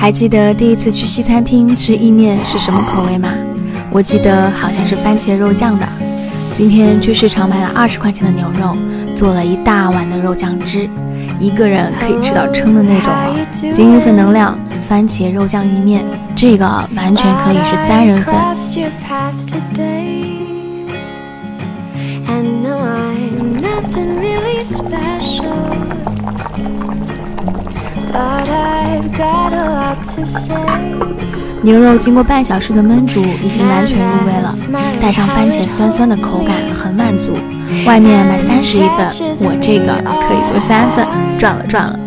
还记得第一次去西餐厅吃意面是什么口味吗？我记得好像是番茄肉酱的。今天去市场买了二十块钱的牛肉，做了一大碗的肉酱汁，一个人可以吃到撑的那种了。今日份能量，番茄肉酱意面，这个完全可以是三人份。牛肉经过半小时的焖煮，已经完全入味了，带上番茄酸酸的口感，很满足。外面买三十一份，我这个可以做三份，赚了赚了。